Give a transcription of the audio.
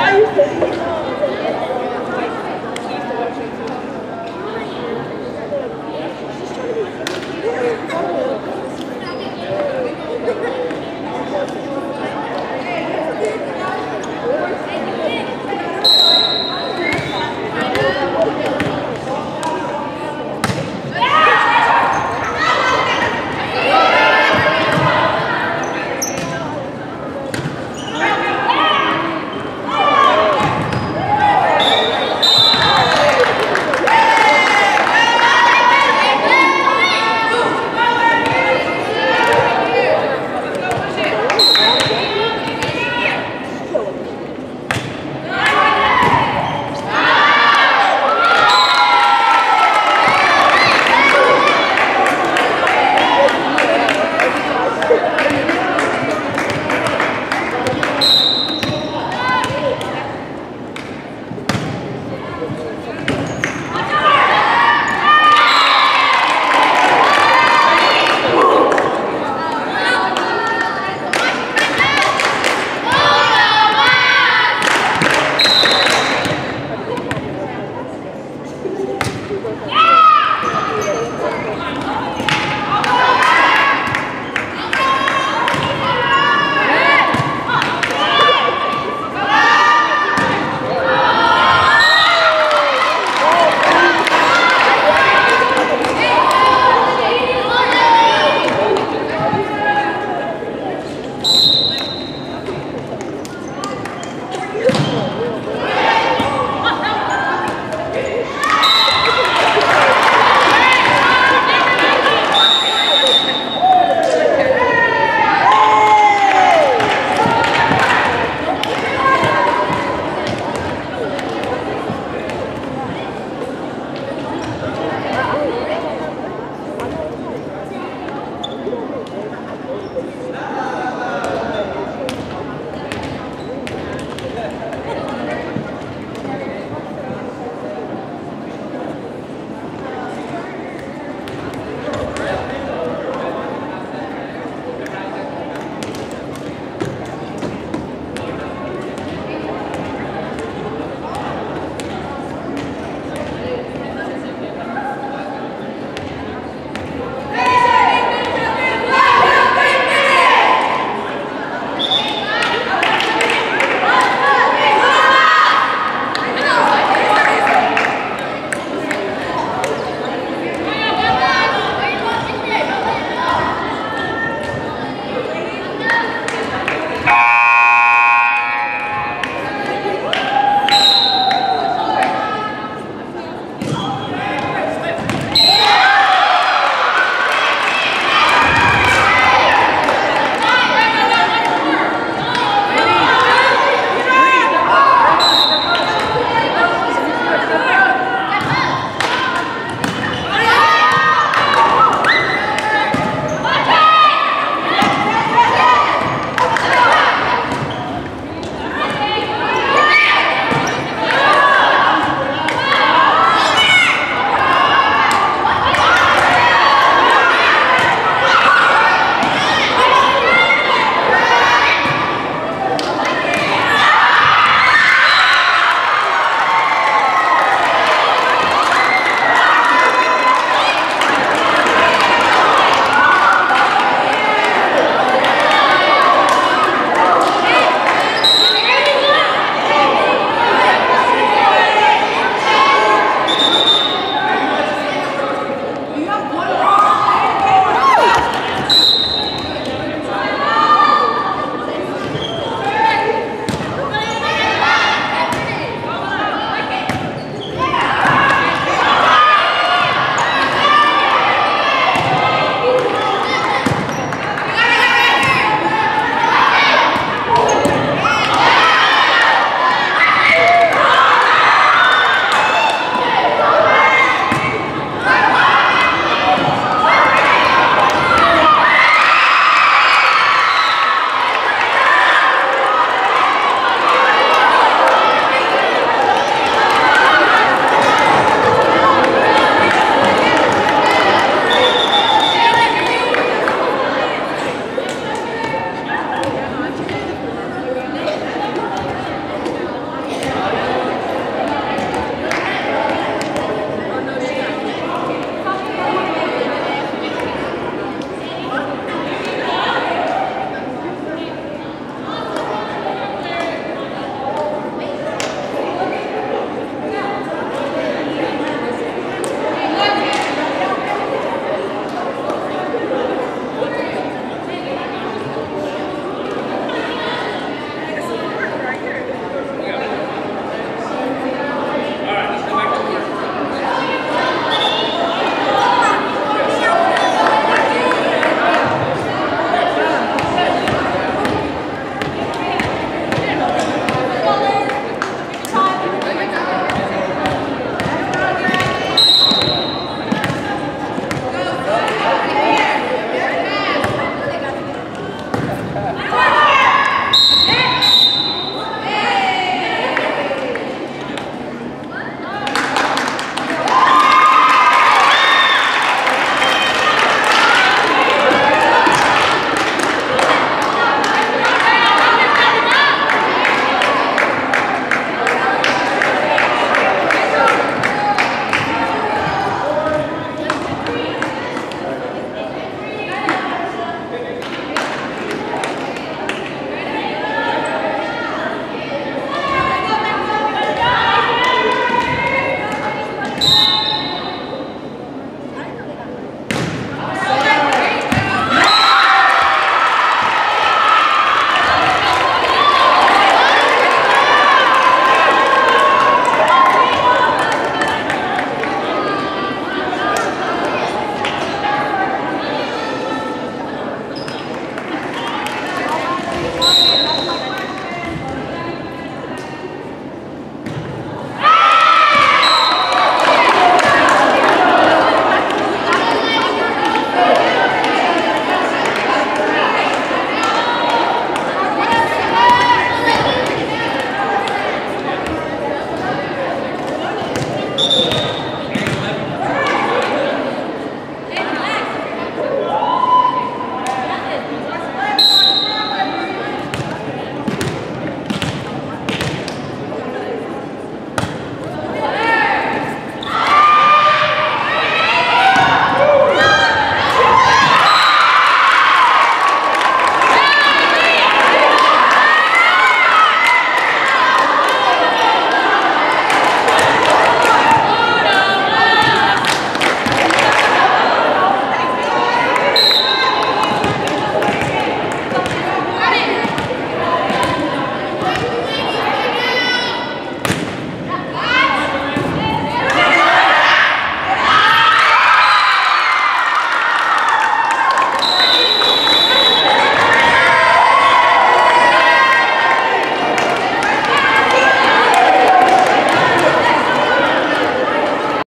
Nice.